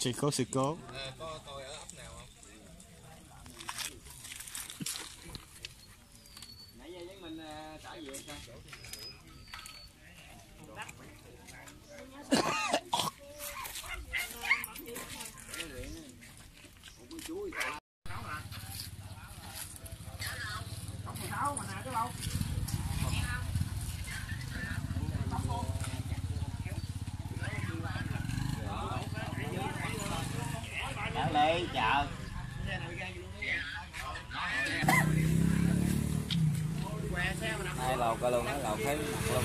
sự cố sự cố. À, có coi ở ấp nào không nãy giờ mình ờ, trả về sao Lê, chợ Hai lầu coi luôn á, lầu thấy mặt luôn.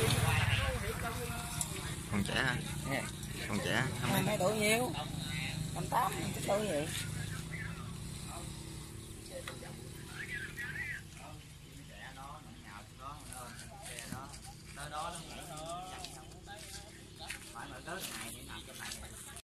còn trẻ hả Nè, còn trẻ hai mấy tuổi nhiêu? Năm tám, tuổi gì?